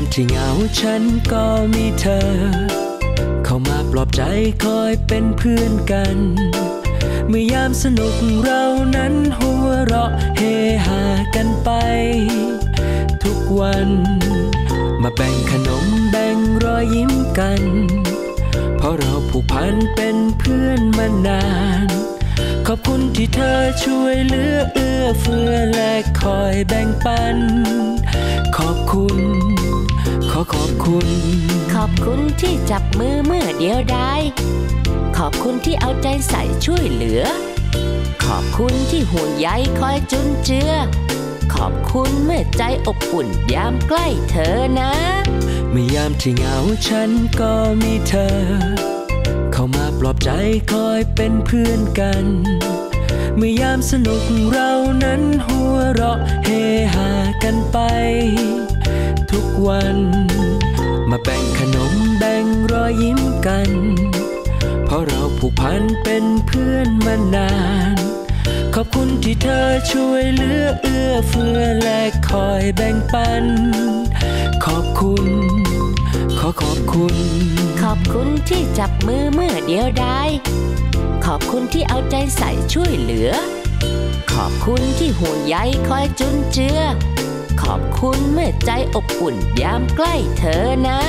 ามที่เหงาฉันก็มีเธอ เข้ามาปลอบใจคอยเป็นเพื่อนกัน เมื่อยามสนุกเรานั้นหัวเราะเฮฮากันไป ทุกวัน มาแบ่งขนมแบ่งรอยยิ้มกัน เพราะเราผูกพันเป็นเพื่อนมานาน ขอบคุณที่เธอช่วยเหลือเอื้อเฟื้อและคอยแบ่งปันขอบคุณ ขอขอบคุณ ขอบคุณที่จับมือเมื่อเดียวดายขอบคุณที่เอาใจใส่ช่วยเหลือ ขอบคุณที่ห่วงใยคอยจุนเจือ ขอบคุณเมื่อใจอบอุ่นยามใกล้เธอนะเมื่อยามที่เหงาฉันก็มีเธอ เข้ามาปลอบใจคอยเป็นเพื่อนกัน เมื่อยามสนุกเรานั้นหัวเราะเฮฮากันไปทุก วัน มาแบ่งขนมแบ่งรอยยิ้มกัน เพราะเราผูกพันเป็นเพื่อนมานาน ขอบคุณที่เธอช่วยเหลือเอื้อเฟื้อและคอยแบ่งปัน ขอบคุณ ขอขอบคุณ ขอบคุณที่จับมือเมื่อเดียวดายขอบคุณที่เอาใจใส่ช่วยเหลือ ขอบคุณที่ห่วงใยคอยจุนเจือ ขอบคุณเมื่อใจอบอุ่นยามใกล้เธอนะ